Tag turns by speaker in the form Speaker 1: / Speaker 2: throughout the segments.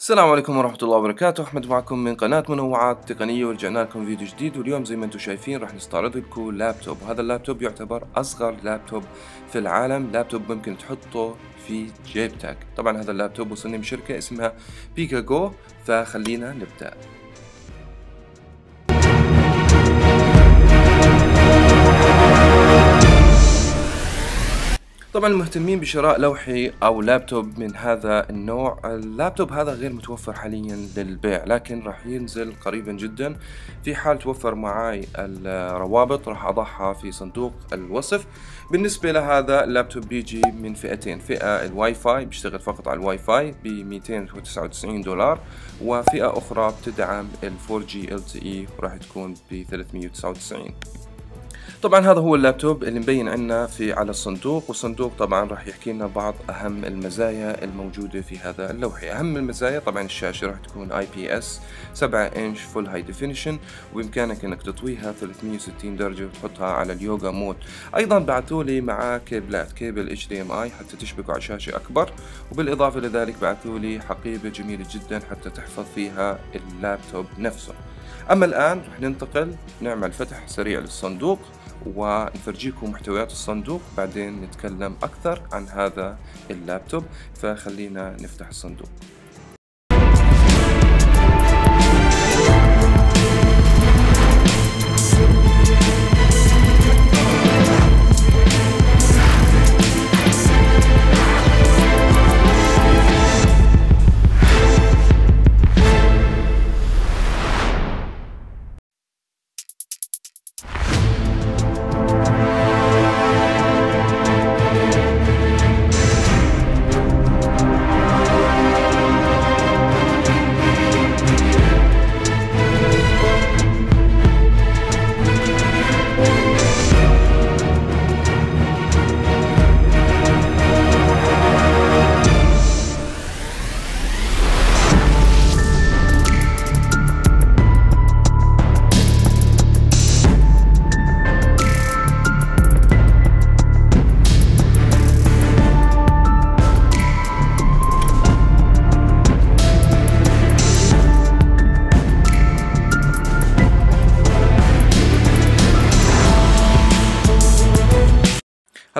Speaker 1: السلام عليكم ورحمة الله وبركاته. أحمد معكم من قناة منوعات تقنية ورجعنا لكم فيديو جديد. واليوم زي ما أنتم شايفين راح نستعرض لكم لابتوب. وهذا اللابتوب يعتبر أصغر لابتوب في العالم. لابتوب ممكن تحطه في جيبتك. طبعا هذا اللابتوب وصلني من شركة اسمها بيكا جو فخلينا نبدأ. طبعا المهتمين بشراء لوحي أو لابتوب من هذا النوع. اللابتوب هذا غير متوفر حاليا للبيع لكن راح ينزل قريبا جدا. في حال توفر معي الروابط راح أضعها في صندوق الوصف. بالنسبة لهذا اللابتوب بيجي من فئتين فئة الواي فاي بيشتغل فقط على الواي فاي ب 299 دولار وفئة أخرى بتدعم ال 4G LTE وراح تكون ب 399 طبعا هذا هو اللابتوب اللي مبين عنا في على الصندوق والصندوق طبعا راح يحكي لنا بعض أهم المزايا الموجودة في هذا اللوحي أهم المزايا طبعا الشاشة راح تكون IPS 7 إنش full high definition وبإمكانك إنك تطويها 360 درجة وتحطها على ال Yoga mode. أيضا بعثوا لي معاه كيبلات كيبل HDMI حتى تشبكه على شاشة أكبر وبالإضافة لذلك بعثوا لي حقيبة جميلة جدا حتى تحفظ فيها اللابتوب نفسه. أما الآن رح ننتقل نعمل فتح سريع للصندوق. ونفرجيكم محتويات الصندوق. بعدين نتكلم أكثر عن هذا اللابتوب فخلينا نفتح الصندوق.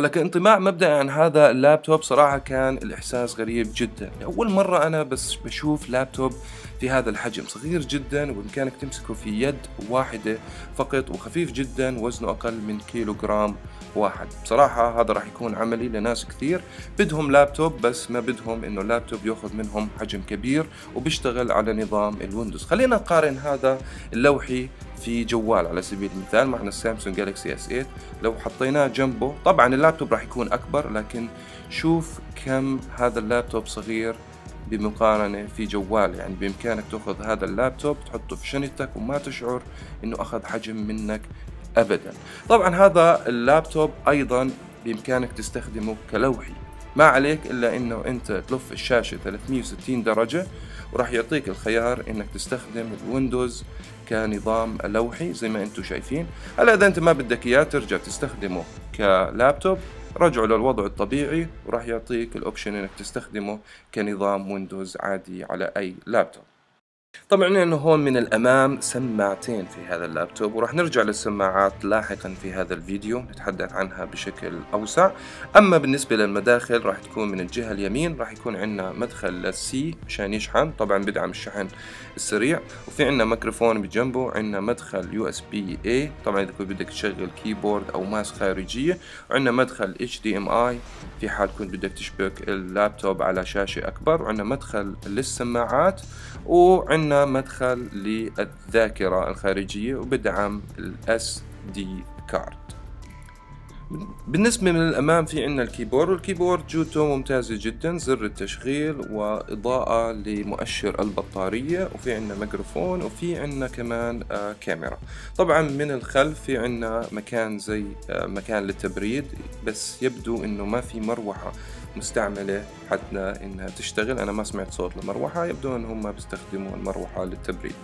Speaker 1: هلا كانطباع مبدئي عن هذا اللابتوب صراحة كان الإحساس غريب جدا. أول مرة أنا بس بشوف لابتوب في هذا الحجم. صغير جدا وبإمكانك تمسكه في يد واحدة فقط وخفيف جدا وزنه أقل من كيلو جرام واحد. بصراحة هذا راح يكون عملي لناس كثير. بدهم لابتوب بس ما بدهم إنه اللابتوب يأخذ منهم حجم كبير وبيشتغل على نظام ال Windows. خلينا نقارن هذا اللوحي في جوال على سبيل المثال. معنا ال Samsung Galaxy S8 لو حطيناه جنبه طبعا اللابتوب راح يكون أكبر لكن شوف كم هذا اللابتوب صغير بمقارنة في جوال. يعني بإمكانك تأخذ هذا اللابتوب تحطه في شنطتك وما تشعر إنه أخذ حجم منك أبدا. طبعا هذا اللابتوب أيضا بإمكانك تستخدمه كلوحي. ما عليك إلا إنه أنت تلف الشاشة 360 درجة وراح يعطيك الخيار إنك تستخدم الويندوز كنظام لوحي زي ما أنتم شايفين. هلا إذا أنت ما بدك إياه ترجع تستخدمه كلابتوب. رجعه للوضع الطبيعي وراح يعطيك ال option إنك تستخدمه كنظام ويندوز عادي على أي لابتوب. طبعا إنه هون من الأمام سماعتين في هذا اللابتوب وراح نرجع للسماعات لاحقا في هذا الفيديو نتحدث عنها بشكل أوسع. أما بالنسبة للمداخل راح تكون من الجهة اليمين راح يكون عندنا مدخل سي مشان يشحن طبعا بدعم الشحن السريع. وفي عندنا ميكروفون بجنبه عندنا مدخل USB A طبعا إذا كنت بدك تشغل keyboard أو ماس خارجية. وعندنا مدخل HDMI في حال كنت بدك تشبك اللابتوب على شاشة أكبر. وعندنا مدخل للسماعات وعندنا مدخل للذاكرة الخارجية وبدعم ال SD card بالنسبة من الأمام في عنا ال keyboard وال keyboard جودته ممتازة جدا زر التشغيل وإضاءة لمؤشر البطارية وفي عنا ميكروفون وفي عنا كمان آه كاميرا. طبعا من الخلف في عنا مكان زي آه مكان للتبريد بس يبدو إنه ما في مروحة مستعملة حتى إنها تشتغل. أنا ما سمعت صوت المروحة يبدو ان هم بيستخدموا المروحة للتبريد.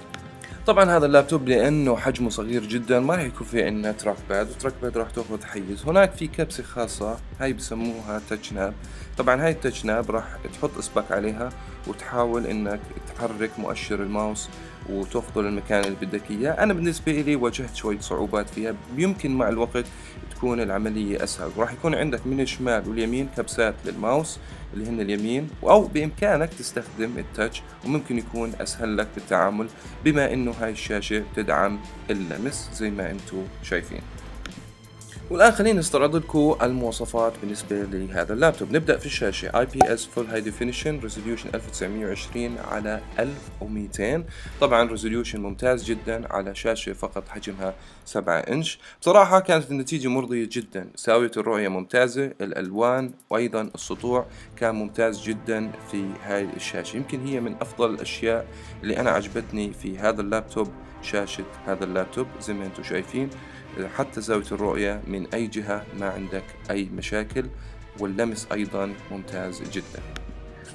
Speaker 1: طبعا هذا اللابتوب لأنه حجمه صغير جدا ما راح يكون في عندنا trackpad و trackpad راح تأخذ حيز هناك في كبسة خاصة هاي بسموها touch nub طبعا هاي ال touch nub راح تحط اصبعك عليها وتحاول إنك تحرك مؤشر الماوس وتاخذه للمكان اللي بدك إياه. أنا بالنسبة لي واجهت شوية صعوبات فيها يمكن مع الوقت تكون العملية أسهل. وراح يكون عندك من الشمال واليمين كبسات للماوس اللي هن اليمين أو بإمكانك تستخدم التاتش وممكن يكون أسهل لك في التعامل بما إنه هاي الشاشة تدعم اللمس زي ما أنتم شايفين. والآن خلينا نستعرض لكم المواصفات بالنسبة لهذا اللابتوب. نبدأ في الشاشة. IPS Full High Definition Resolution 1920 على 1200 طبعا resolution ممتاز جدا على شاشة فقط حجمها 7 إنش. بصراحة كانت النتيجة مرضية جدا. زاوية الرؤية ممتازة الألوان وأيضا السطوع كان ممتاز جدا في هاي الشاشة. يمكن هي من أفضل الأشياء اللي أنا عجبتني في هذا اللابتوب شاشة هذا اللابتوب زي ما أنتم شايفين. حتى زاوية الرؤية من أي جهة ما عندك أي مشاكل واللمس أيضا ممتاز جدا.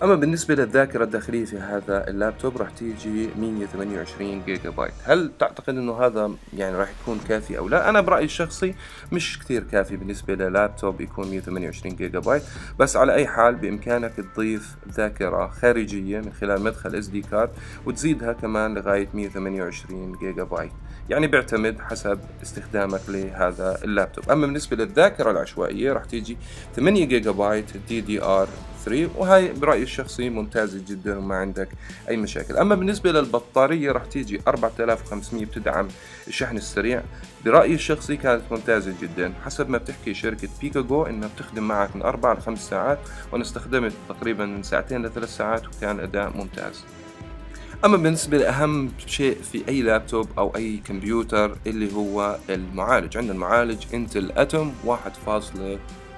Speaker 1: أما بالنسبة للذاكرة الداخلية في هذا اللابتوب راح تيجي 128 جيجا بايت. هل تعتقد أنه هذا يعني راح يكون كافي أو لا؟ أنا برأيي الشخصي مش كثير كافي بالنسبة للابتوب يكون 128 جيجا بايت. بس على أي حال بإمكانك تضيف ذاكرة خارجية من خلال مدخل SD card وتزيدها كمان لغاية 128 جيجا بايت. يعني بيعتمد حسب استخدامك لهذا اللابتوب. أما بالنسبة للذاكرة العشوائية راح تيجي 8 جيجا بايت DDR 3 وهي برأيي الشخصي ممتازة جدا وما عندك أي مشاكل. أما بالنسبة للبطارية راح تيجي 4500 بتدعم الشحن السريع. برأيي الشخصي كانت ممتازة جدا. حسب ما بتحكي شركة Peakago إنها بتخدم معك من 4 ل 5 ساعات وأنا استخدمت تقريبا من ساعتين لثلاث ساعات وكان أداء ممتاز. أما بالنسبة لأهم شيء في أي لابتوب أو أي كمبيوتر اللي هو المعالج. عندنا المعالج Intel Atom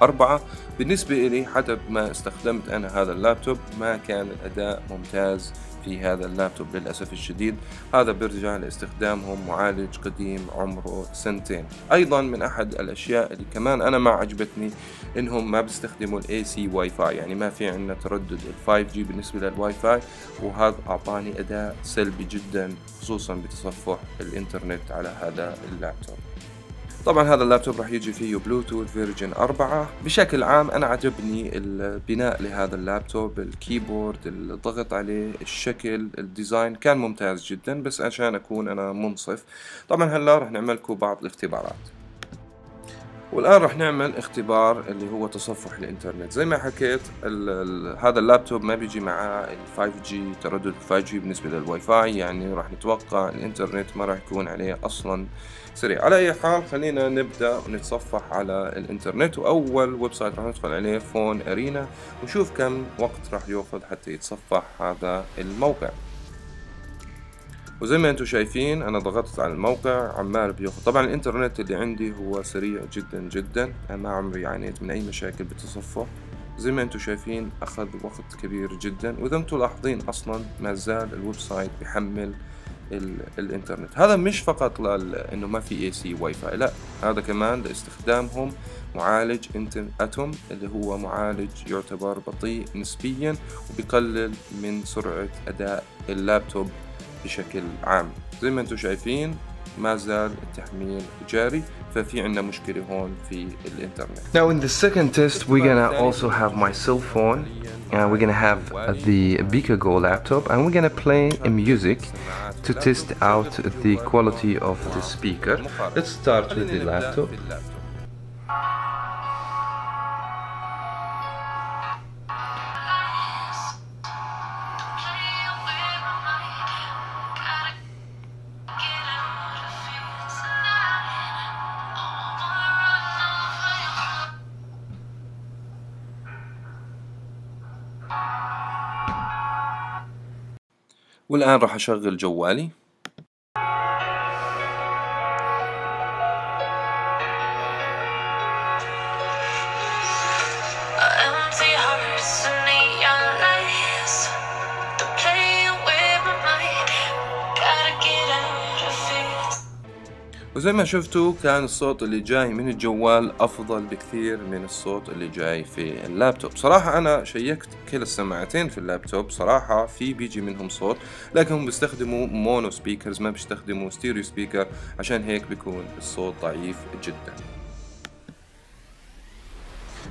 Speaker 1: 1.4 بالنسبة لي حتى ما استخدمت أنا هذا اللابتوب ما كان الأداء ممتاز في هذا اللابتوب للأسف الشديد. هذا بيرجع لاستخدامهم معالج قديم عمره سنتين. أيضا من أحد الأشياء اللي كمان أنا ما عجبتني إنهم ما بيستخدموا ال AC WiFi يعني ما في عندنا تردد ال 5 G بالنسبة للواي فاي وهذا أعطاني أداء سلبي جدا خصوصا بتصفح الإنترنت على هذا اللابتوب. طبعا هذا اللابتوب راح يجي فيه Bluetooth version 4 بشكل عام أنا عجبني البناء لهذا اللابتوب ال keyboard الضغط عليه الشكل ال design كان ممتاز جدا بس عشان أكون أنا منصف. طبعا هلأ راح نعمل لكم بعض الاختبارات. والآن راح نعمل اختبار اللي هو تصفح الإنترنت. زي ما حكيت ال ال هذا اللابتوب ما بيجي معاه ال 5G تردد 5G بالنسبة للواي فاي يعني راح نتوقع الإنترنت ما راح يكون عليه أصلا سريع. على أي حال خلينا نبدأ ونتصفح على الإنترنت. وأول website راح ندخل عليه PhoneArena ونشوف كم وقت راح يأخذ حتى يتصفح هذا الموقع. وزي ما أنتم شايفين أنا ضغطت على الموقع عمال بياخذ طبعا الإنترنت اللي عندي هو سريع جدا جدا ما عمري عانيت من أي مشاكل بالتصفح زي ما أنتم شايفين أخذ وقت كبير جدا وإذا أنتم لاحظين أصلا ما زال ال website بيحمل الإنترنت. هذا مش فقط لأنه ما في AC WiFi لا هذا كمان لاستخدامهم معالج Intel Atom اللي هو معالج يعتبر بطيء نسبيا وبيقلل من سرعة أداء اللابتوب. بشكل عام زي ما أنتم شايفين ما زال التحميل جاري ففي عندنا مشكلة هون في الانترنت.
Speaker 2: Now in the second test we're gonna also have my cell phone and we're gonna have the Go laptop and we're gonna play a music to test out the quality of the speaker. Let's start with the laptop.
Speaker 1: والآن راح أشغل جوالي. وزي ما شفتوا كان الصوت اللي جاي من الجوال أفضل بكثير من الصوت اللي جاي في اللابتوب. صراحة أنا شيكت كل السماعتين في اللابتوب. صراحة في بيجي منهم صوت لكن هم بيستخدموا mono speakers ما بيستخدموا stereo speaker عشان هيك بيكون الصوت ضعيف جدا.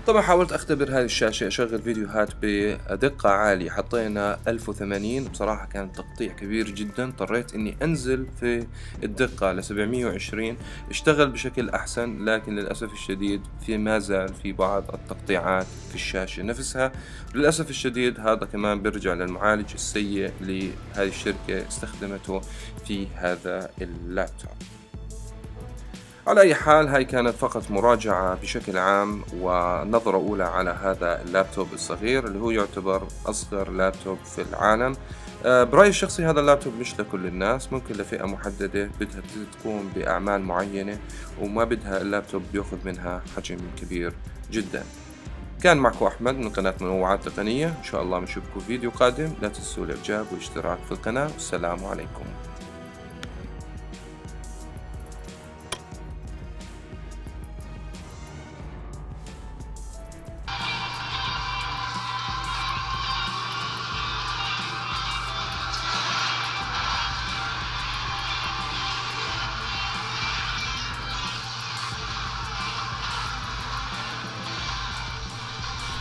Speaker 1: طبعا حاولت أختبر هذه الشاشة أشغل فيديوهات بدقة عالية. حطينا 1080 بصراحة كان تقطيع كبير جدا. اضطريت إني أنزل في الدقة ل 720 اشتغل بشكل أحسن لكن للأسف الشديد في ما زال في بعض التقطيعات في الشاشة نفسها. للأسف الشديد هذا كمان بيرجع للمعالج السيء لهذه الشركة استخدمته في هذا اللابتوب. على أي حال هاي كانت فقط مراجعة بشكل عام ونظرة أولى على هذا اللابتوب الصغير اللي هو يعتبر أصغر لابتوب في العالم. آه، برأيي الشخصي هذا اللابتوب مش لكل الناس. ممكن لفئة محددة بدها تقوم بأعمال معينة وما بدها اللابتوب بياخذ منها حجم كبير جدا. كان معكم أحمد من قناة منوعات تقنية. إن شاء الله بنشوفكم فيديو قادم. لا تنسوا الإعجاب والاشتراك في القناة. والسلام عليكم.